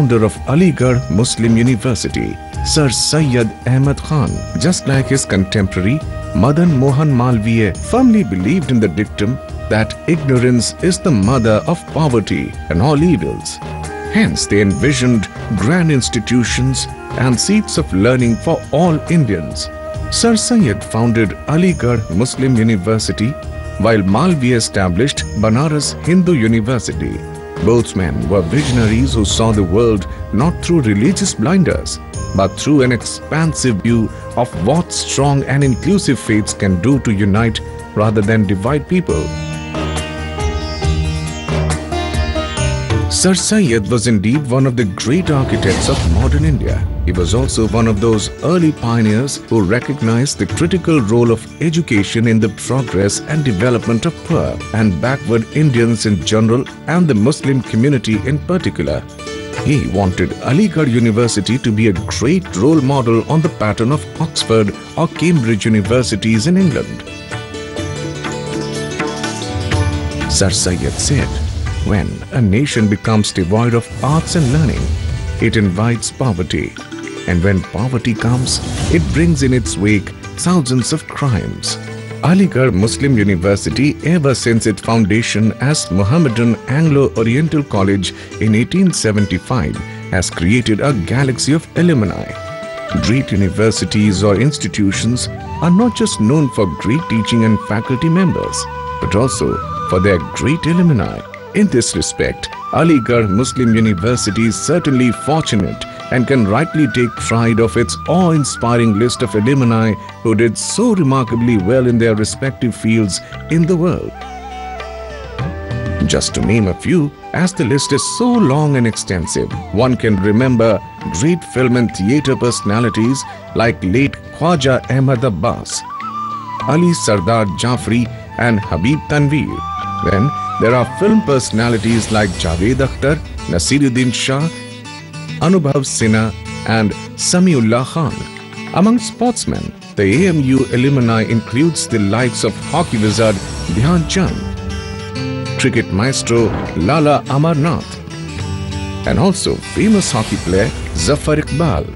founder of Aligarh Muslim University, Sir Syed Ahmad Khan, just like his contemporary Madan Mohan Malviya, firmly believed in the dictum that ignorance is the mother of poverty and all evils. Hence, they envisioned grand institutions and seats of learning for all Indians. Sir Syed founded Aligarh Muslim University while Malviya established Banaras Hindu University. Both men were visionaries who saw the world not through religious blinders, but through an expansive view of what strong and inclusive faiths can do to unite rather than divide people. Sir Syed was indeed one of the great architects of modern India. He was also one of those early pioneers who recognized the critical role of education in the progress and development of poor and backward Indians in general and the Muslim community in particular. He wanted Aligarh University to be a great role model on the pattern of Oxford or Cambridge universities in England. Sir Syed said, when a nation becomes devoid of arts and learning, it invites poverty. And when poverty comes, it brings in its wake thousands of crimes. Aligarh Muslim University, ever since its foundation as Mohammedan Anglo-Oriental College in 1875, has created a galaxy of alumni. Great universities or institutions are not just known for great teaching and faculty members, but also for their great alumni. In this respect, Aligarh Muslim University is certainly fortunate and can rightly take pride of its awe-inspiring list of alumni who did so remarkably well in their respective fields in the world. Just to name a few, as the list is so long and extensive, one can remember great film and theatre personalities like late Khwaja Ahmad Abbas, Ali Sardar Jafri and Habib Tanveer. Then there are film personalities like Javed Akhtar, Nasiruddin Shah, Anubhav Sinha and Samiullah Khan. Among sportsmen, the AMU alumni includes the likes of hockey wizard Dhyan Chand, cricket maestro Lala Amarnath, and also famous hockey player Zafar Iqbal.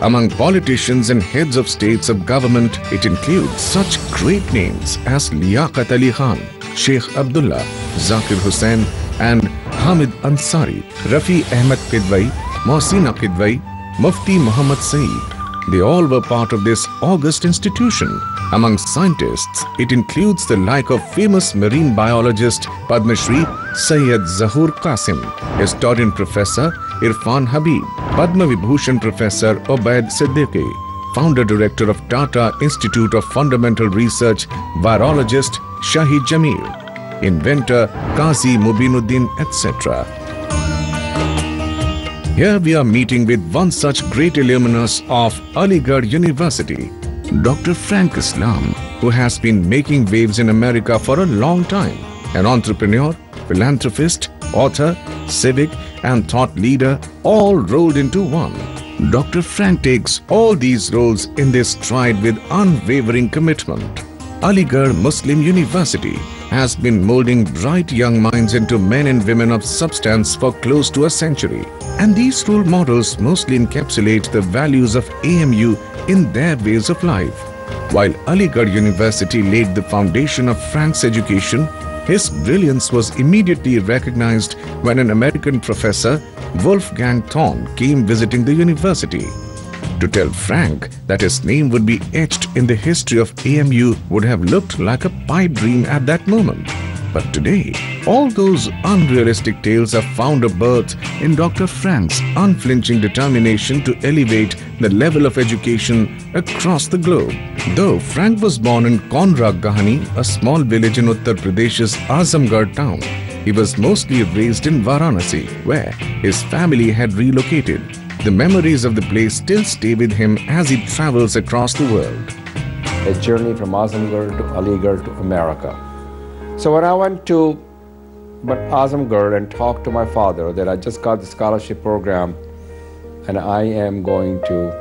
Among politicians and heads of states of government, it includes such great names as Liaquat Ali Khan, Sheikh Abdullah, Zakir Hussain and Hamid Ansari, Rafi Ahmed Kidwai, Mohsin Kidwai, Mufti Muhammad Saeed. They all were part of this august institution. Among scientists, it includes the like of famous marine biologist Padma Shri Sayyid Zahur Qasim, historian professor Irfan Habib, Padma Vibhushan professor Obaid Siddiqui, founder director of Tata Institute of Fundamental Research, virologist Shahid Jamil, inventor Qazi Mubinuddin, etc. Here we are meeting with one such great alumnus of Aligarh University, Dr. Frank Islam, who has been making waves in America for a long time. An entrepreneur, philanthropist, author, civic and thought leader all rolled into one. Dr. Frank takes all these roles in this stride with unwavering commitment. Aligarh Muslim University has been molding bright young minds into men and women of substance for close to a century. And these role models mostly encapsulate the values of AMU in their ways of life. While Aligarh University laid the foundation of Frank's education, his brilliance was immediately recognized when an American professor, Wolfgang Thorne, came visiting the university. To tell Frank that his name would be etched in the history of AMU would have looked like a pipe dream at that moment. But today, all those unrealistic tales have found a birth in Dr. Frank's unflinching determination to elevate the level of education across the globe. Though Frank was born in Konra Gahani, a small village in Uttar Pradesh's Azamgarh town, he was mostly raised in Varanasi, where his family had relocated. The memories of the place still stay with him as he travels across the world. A journey from Azamgarh to Aligarh to America. So when I went to Azamgarh and talked to my father that I just got the scholarship program and I am going to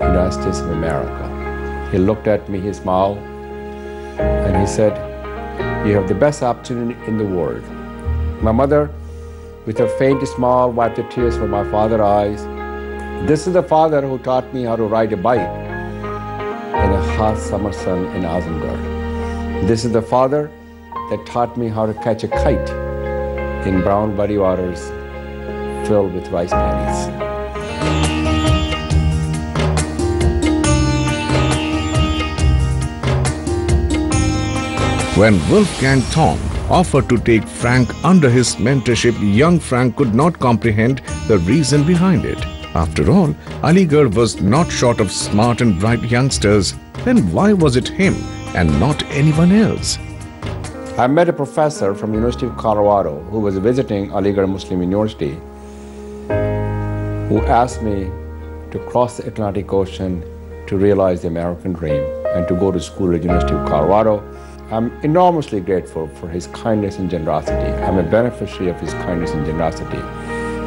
United States of America. He looked at me, he smiled, and he said, you have the best opportunity in the world. My mother with her faint smile, wiped the tears from my father's eyes. This is the father who taught me how to ride a bike in a hot summer sun in Azamgarh. This is the father that taught me how to catch a kite in brown muddy waters filled with rice paddies. When Wolfgang Thon offered to take Frank under his mentorship, young Frank could not comprehend the reason behind it. After all, Aligarh was not short of smart and bright youngsters. Then why was it him and not anyone else? I met a professor from University of Colorado who was visiting Aligarh Muslim University who asked me to cross the Atlantic Ocean to realize the American dream and to go to school at University of Colorado I'm enormously grateful for his kindness and generosity. I'm a beneficiary of his kindness and generosity.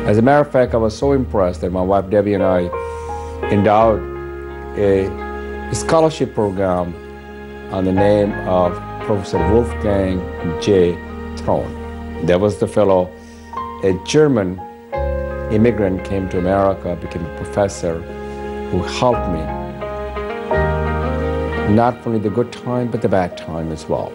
As a matter of fact, I was so impressed that my wife Debbie and I endowed a scholarship program on the name of Professor Wolfgang J. Thon. That was the fellow, a German immigrant came to America, became a professor who helped me not only the good time, but the bad time as well.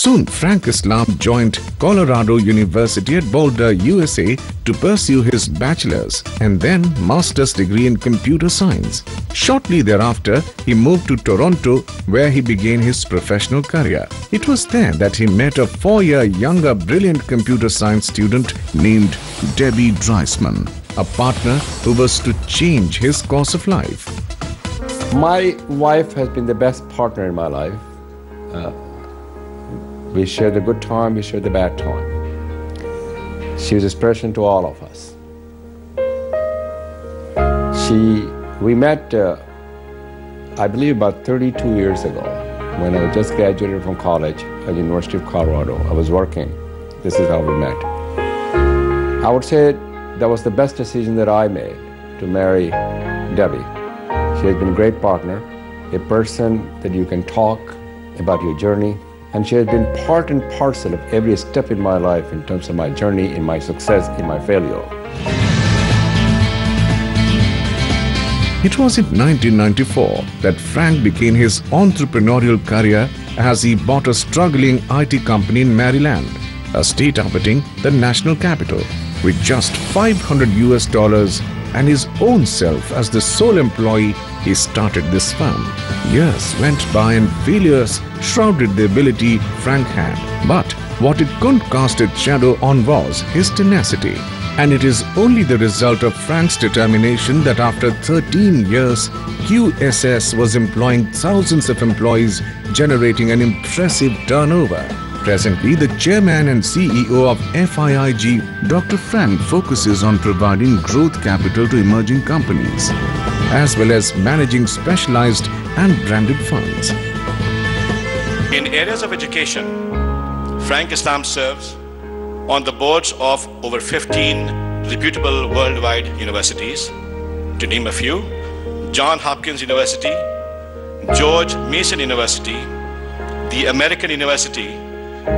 Soon, Frank Islam joined Colorado University at Boulder, USA to pursue his bachelor's and then master's degree in computer science. Shortly thereafter, he moved to Toronto where he began his professional career. It was there that he met a four-year younger brilliant computer science student named Debbie Driesman, a partner who was to change his course of life. My wife has been the best partner in my life. Uh, we share the good time, we share the bad time. She was a inspiration to all of us. She, we met, uh, I believe, about 32 years ago when I was just graduated from college at the University of Colorado. I was working. This is how we met. I would say that was the best decision that I made to marry Debbie. She has been a great partner, a person that you can talk about your journey, and she has been part and parcel of every step in my life in terms of my journey, in my success, in my failure. It was in 1994 that Frank began his entrepreneurial career as he bought a struggling IT company in Maryland, a state orbiting the national capital, with just 500 US dollars and his own self as the sole employee, he started this firm. Years went by and failures shrouded the ability Frank had. But what it couldn't cast its shadow on was his tenacity. And it is only the result of Frank's determination that after 13 years, QSS was employing thousands of employees, generating an impressive turnover. Presently, the chairman and CEO of FIIG, Dr. Frank focuses on providing growth capital to emerging companies, as well as managing specialized and branded funds. In areas of education, Frank Islam serves on the boards of over 15 reputable worldwide universities. To name a few, John Hopkins University, George Mason University, the American University,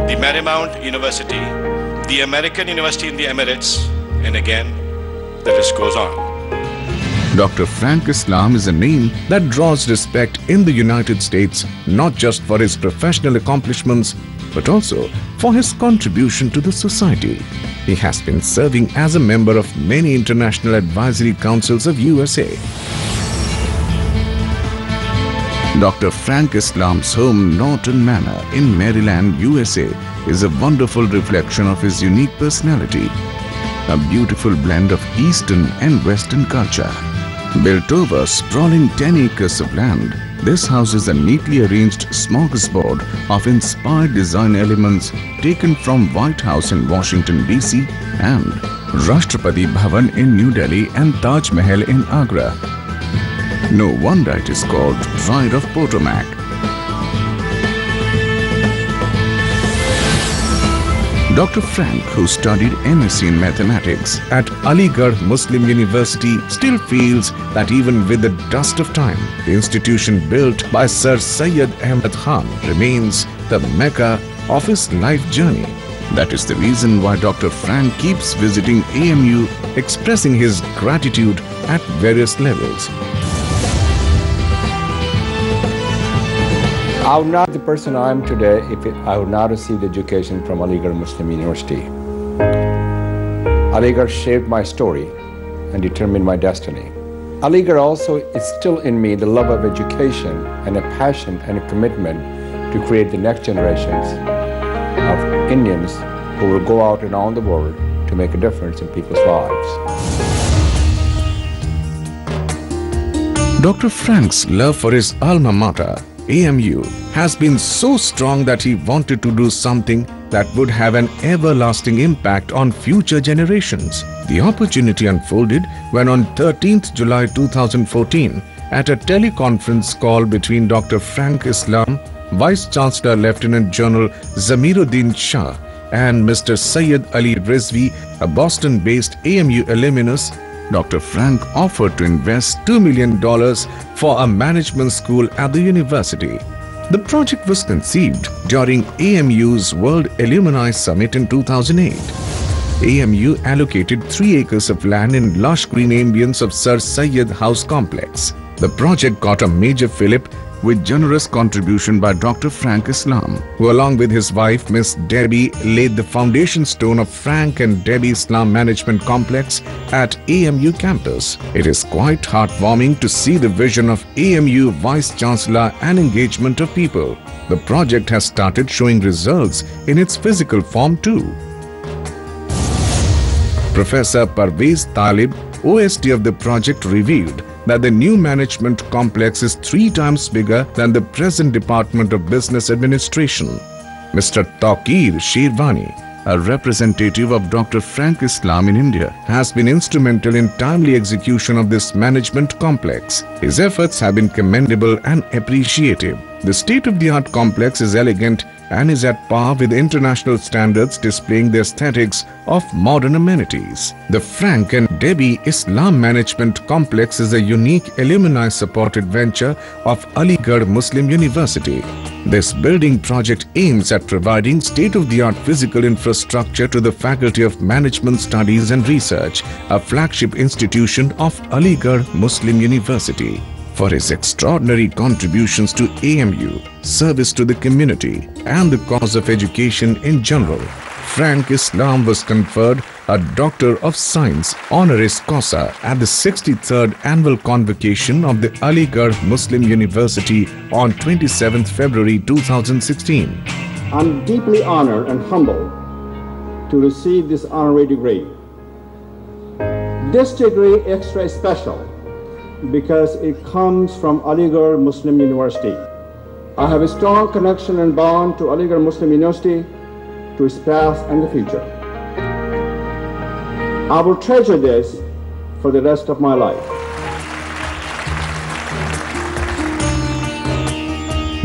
the Marymount University, the American University in the Emirates, and again, the list goes on. Dr. Frank Islam is a name that draws respect in the United States not just for his professional accomplishments but also for his contribution to the society. He has been serving as a member of many international advisory councils of USA. Dr. Frank Islam's home Norton Manor in Maryland, USA is a wonderful reflection of his unique personality. A beautiful blend of Eastern and Western culture. Built over sprawling 10 acres of land, this houses a neatly arranged smorgasbord of inspired design elements taken from White House in Washington DC and Rashtrapati Bhavan in New Delhi and Taj Mahal in Agra. No wonder it is called Pride of Potomac. Dr. Frank, who studied MSc in mathematics at Aligarh Muslim University, still feels that even with the dust of time, the institution built by Sir Syed Ahmad Khan remains the mecca of his life journey. That is the reason why Dr. Frank keeps visiting AMU, expressing his gratitude at various levels. I person I am today if I would not received education from Aligarh Muslim University. Aligarh shaped my story and determined my destiny. Aligarh also instilled in me the love of education and a passion and a commitment to create the next generations of Indians who will go out and around the world to make a difference in people's lives. Dr. Frank's love for his alma mater AMU has been so strong that he wanted to do something that would have an everlasting impact on future generations. The opportunity unfolded when on 13th July 2014, at a teleconference call between Dr. Frank Islam, Vice Chancellor Lieutenant General Zamiruddin Shah, and Mr. Syed Ali Rizvi, a Boston-based AMU alumnus, Dr. Frank offered to invest $2 million for a management school at the university. The project was conceived during AMU's World Alumni Summit in 2008. AMU allocated 3 acres of land in lush green ambience of Sir Syed House Complex. The project got a major fillip with generous contribution by Dr. Frank Islam, who along with his wife Miss Debbie laid the foundation stone of Frank and Debbie Islam Management Complex at AMU campus. It is quite heartwarming to see the vision of AMU Vice Chancellor and engagement of people. The project has started showing results in its physical form too. Professor Parvez Talib, OSD of the project revealed that the new management complex is three times bigger than the present Department of Business Administration. Mr. Taqir Sherwani, a representative of Dr. Frank Islam in India, has been instrumental in timely execution of this management complex. His efforts have been commendable and appreciative. The state-of-the-art complex is elegant and is at par with international standards displaying the aesthetics of modern amenities. The Frank and Debbie Islam Management Complex is a unique alumni-supported venture of Aligarh Muslim University. This building project aims at providing state-of-the-art physical infrastructure to the Faculty of Management Studies and Research, a flagship institution of Aligarh Muslim University for his extraordinary contributions to AMU, service to the community, and the cause of education in general. Frank Islam was conferred a Doctor of Science honoris causa at the 63rd annual convocation of the Aligarh Muslim University on 27th February 2016. I'm deeply honored and humbled to receive this honorary degree. This degree extra special because it comes from Aligarh Muslim University. I have a strong connection and bond to Aligarh Muslim University, to its past and the future. I will treasure this for the rest of my life.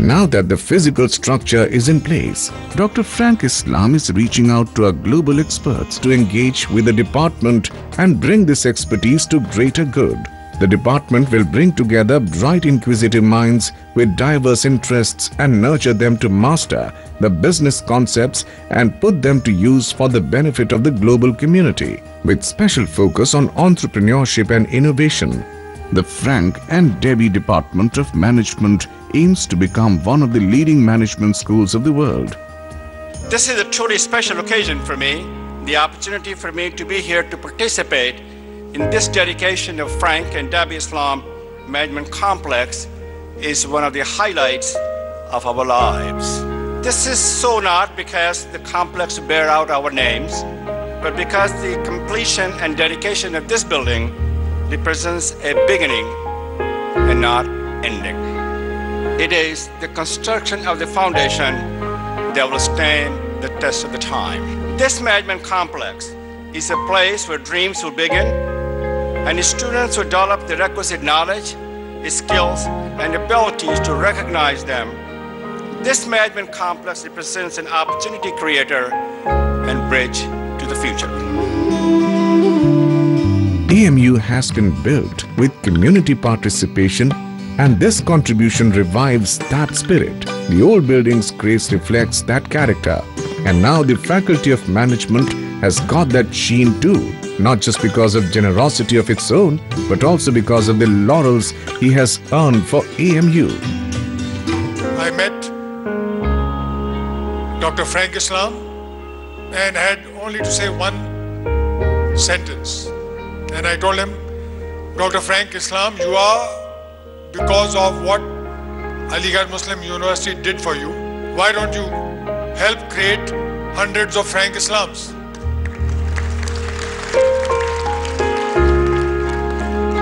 Now that the physical structure is in place, Dr. Frank Islam is reaching out to our global experts to engage with the department and bring this expertise to greater good. The department will bring together bright inquisitive minds with diverse interests and nurture them to master the business concepts and put them to use for the benefit of the global community, with special focus on entrepreneurship and innovation. The Frank and Debbie Department of Management aims to become one of the leading management schools of the world. This is a truly special occasion for me, the opportunity for me to be here to participate in this dedication of Frank and Debbie Islam Management Complex is one of the highlights of our lives. This is so not because the complex bear out our names, but because the completion and dedication of this building represents a beginning and not ending. It is the construction of the foundation that will stand the test of the time. This management complex is a place where dreams will begin and students who develop the requisite knowledge, skills, and abilities to recognize them. This management complex represents an opportunity creator and bridge to the future. AMU has been built with community participation and this contribution revives that spirit. The old building's grace reflects that character and now the Faculty of Management has got that sheen too, not just because of generosity of its own, but also because of the laurels he has earned for AMU. I met Dr. Frank Islam and had only to say one sentence. And I told him, Dr. Frank Islam, you are, because of what Aligarh Muslim University did for you, why don't you help create hundreds of Frank Islams?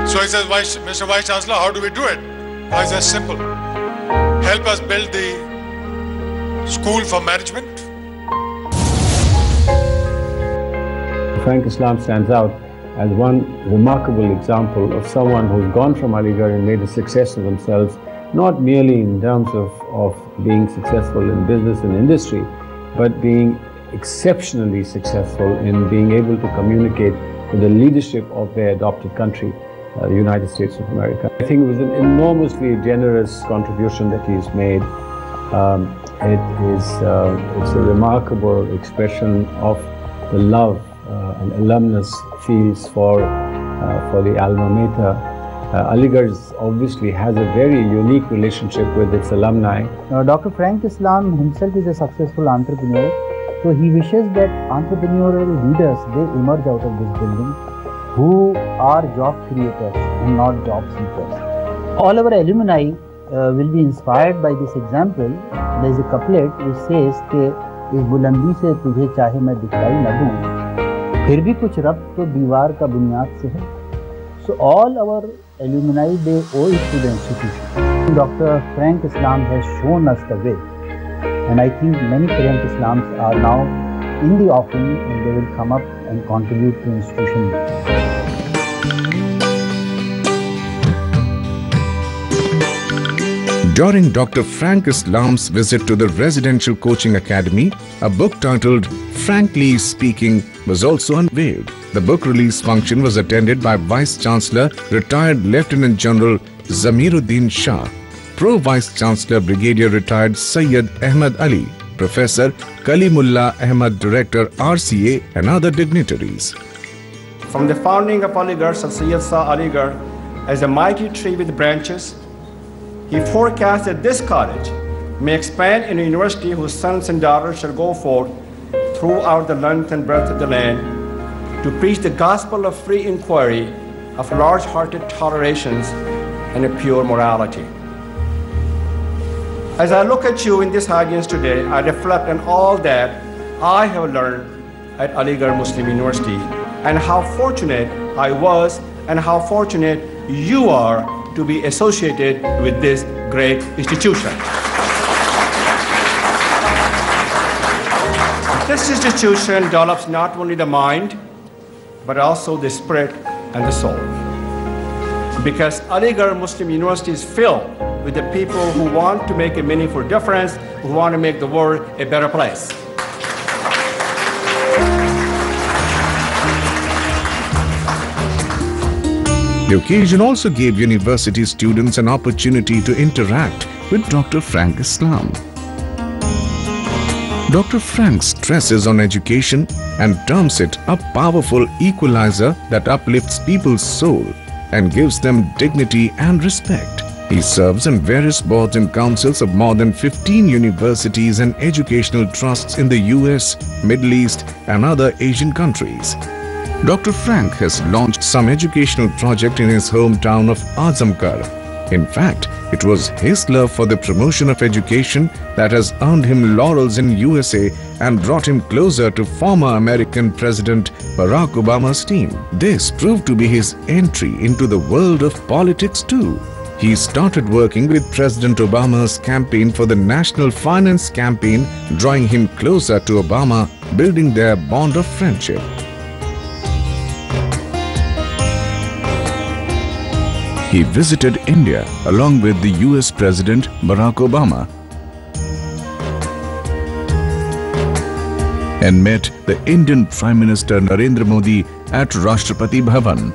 So he says, Mr. Vice Chancellor, how do we do it? Is that simple? Help us build the school for management. Frank Islam stands out as one remarkable example of someone who's gone from Aligarh and made a success of themselves, not merely in terms of, of being successful in business and industry, but being exceptionally successful in being able to communicate with the leadership of their adopted country, the United States of America. I think it was an enormously generous contribution that he's made. Um, it is uh, it's a remarkable expression of the love uh, an alumnus feels for uh, for the alma mater. Uh, Aligarh obviously has a very unique relationship with its alumni. Now, Dr. Frank Islam himself is a successful entrepreneur, so he wishes that entrepreneurial leaders they emerge out of this building who are job creators and not job seekers. All our alumni uh, will be inspired by this example. There is a couplet which says के इस बुलंदी से तुझे चाहे मैं दिखाई न दूँ फिर भी कुछ रब तो दीवार का बुनियाद से है so all our alumni the old students doctor Frank Islam has shown the way and I think many Frank Islam are now in the offing and they will come up and contribute to institution During Dr. Frank Islam's visit to the Residential Coaching Academy, a book titled Frankly Speaking was also unveiled. The book release function was attended by Vice Chancellor, retired Lieutenant General Zamiruddin Shah, Pro Vice Chancellor Brigadier retired Syed Ahmad Ali, Professor Kalimullah Ahmad Director RCA and other dignitaries. From the founding of Aligarh, Sir Syed saw Aligarh as a mighty tree with branches. He forecast that this college may expand into a university whose sons and daughters shall go forth throughout the length and breadth of the land to preach the gospel of free inquiry, of large-hearted tolerations, and a pure morality. As I look at you in this audience today, I reflect on all that I have learned at Aligarh Muslim University and how fortunate I was and how fortunate you are to be associated with this great institution. This institution develops not only the mind, but also the spirit and the soul. Because Aligarh Muslim University is filled with the people who want to make a meaningful difference, who want to make the world a better place. The occasion also gave university students an opportunity to interact with Dr. Frank Islam. Dr. Frank stresses on education and terms it a powerful equalizer that uplifts people's soul and gives them dignity and respect. He serves on various boards and councils of more than 15 universities and educational trusts in the US, Middle East, and other Asian countries. Dr. Frank has launched some educational project in his hometown of Azamgarh. In fact, it was his love for the promotion of education that has earned him laurels in USA and brought him closer to former American President Barack Obama's team. This proved to be his entry into the world of politics too. He started working with President Obama's campaign for the National Finance Campaign, drawing him closer to Obama, building their bond of friendship. He visited India along with the US President Barack Obama and met the Indian Prime Minister Narendra Modi at Rashtrapati Bhavan.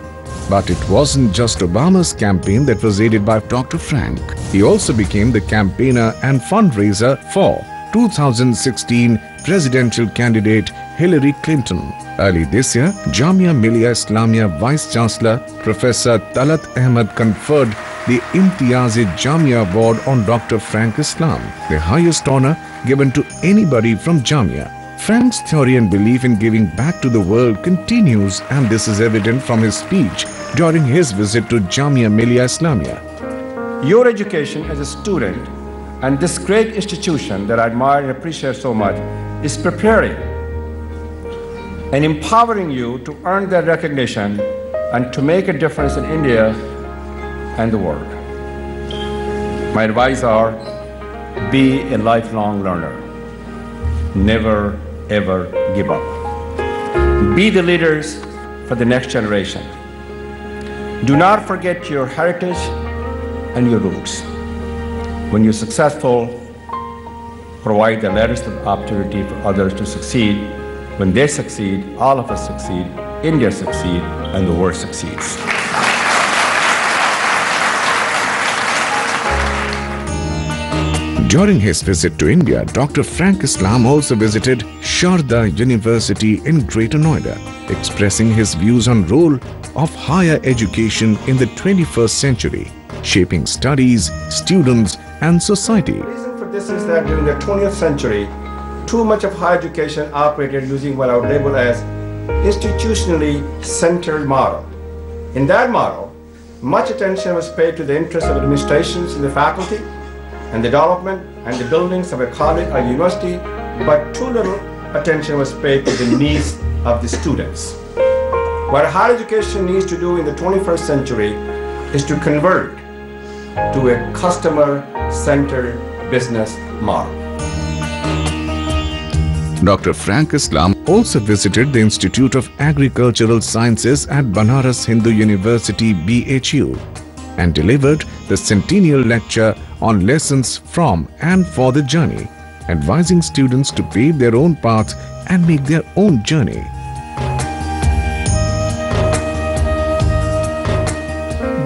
But it wasn't just Obama's campaign that was aided by Dr. Frank. He also became the campaigner and fundraiser for 2016 presidential candidate Hillary Clinton. Early this year, Jamia Millia Islamia Vice Chancellor Professor Talat Ahmed conferred the Imtiaz-e Jamia Award on Dr. Frank Islam, the highest honor given to anybody from Jamia. Frank's theory and belief in giving back to the world continues and this is evident from his speech during his visit to Jamia Millia Islamia. Your education as a student and this great institution that I admire and appreciate so much is preparing and empowering you to earn that recognition and to make a difference in India and the world. My advice are be a lifelong learner. Never ever give up. Be the leaders for the next generation. Do not forget your heritage and your roots. When you're successful, provide the latest opportunity for others to succeed. When they succeed, all of us succeed, India succeeds, and the world succeeds. During his visit to India, Dr. Frank Islam also visited Sharda University in Greater Noida, expressing his views on role of higher education in the 21st century, shaping studies, students and society. The reason for this is that during the 20th century, too much of higher education operated using what I would label as institutionally centered model. In that model, much attention was paid to the interests of administrations and the faculty, and the development and the buildings of a college or university, but too little attention was paid to the needs of the students. What higher education needs to do in the 21st century is to convert to a customer-centered business model. Dr. Frank Islam also visited the Institute of Agricultural Sciences at Banaras Hindu University BHU and delivered the centennial lecture on lessons from and for the journey, advising students to pave their own path and make their own journey.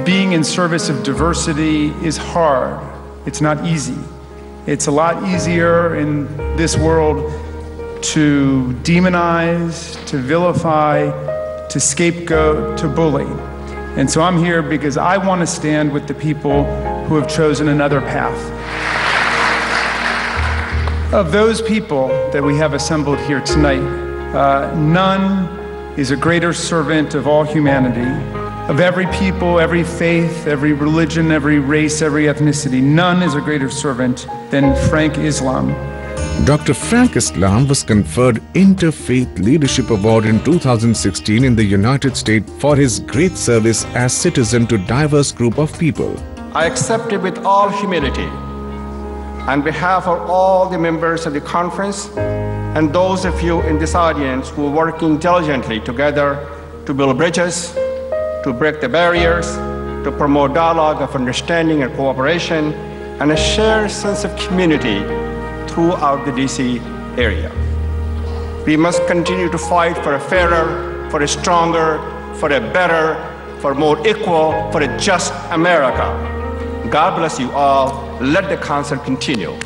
Being in service of diversity is hard. It's not easy. It's a lot easier in this world to demonize, to vilify, to scapegoat, to bully. And so I'm here because I want to stand with the people who have chosen another path. Of those people that we have assembled here tonight, uh, none is a greater servant of all humanity, of every people, every faith, every religion, every race, every ethnicity. None is a greater servant than Frank Islam. Dr. Frank Islam was conferred Interfaith Leadership Award in 2016 in the United States for his great service as citizen to diverse group of people. I accept it with all humility on behalf of all the members of the conference and those of you in this audience who are working diligently together to build bridges, to break the barriers, to promote dialogue of understanding and cooperation, and a shared sense of community throughout the DC area. We must continue to fight for a fairer, for a stronger, for a better, for more equal, for a just America. God bless you all. Let the concert continue.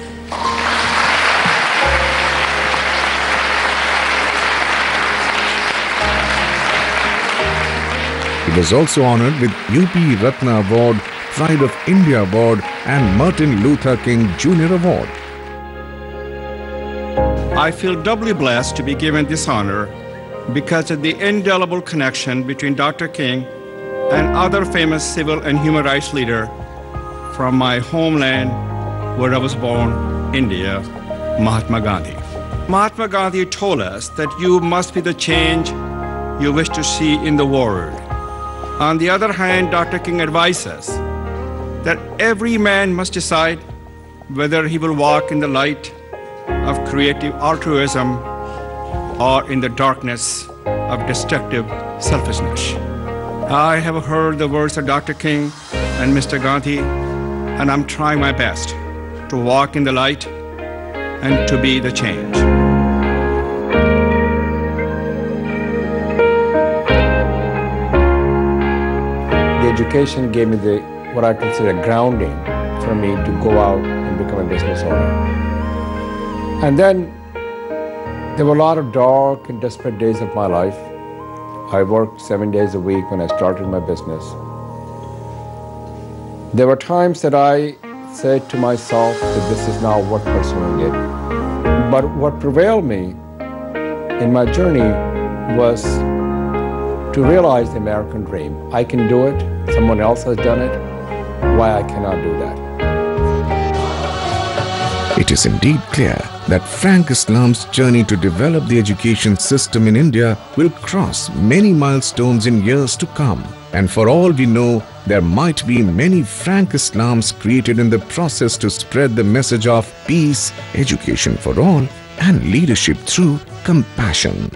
He was also honored with UP Ratna Award, Pride of India Award and Martin Luther King Jr. Award. I feel doubly blessed to be given this honor because of the indelible connection between Dr. King and other famous civil and human rights leader from my homeland where I was born, India, Mahatma Gandhi. Mahatma Gandhi told us that you must be the change you wish to see in the world. On the other hand, Dr. King advises that every man must decide whether he will walk in the light of creative altruism or in the darkness of destructive selfishness. I have heard the words of Dr. King and Mr. Gandhi, and I'm trying my best to walk in the light and to be the change. Education gave me the what I consider a grounding for me to go out and become a business owner. And then there were a lot of dark and desperate days of my life. I worked seven days a week when I started my business. There were times that I said to myself that this is not worth pursuing it. But what prevailed me in my journey was to realize the American dream. I can do it, someone else has done it, why I cannot do that? It is indeed clear that Frank Islam's journey to develop the education system in India will cross many milestones in years to come. And for all we know, there might be many Frank Islams created in the process to spread the message of peace, education for all, and leadership through compassion.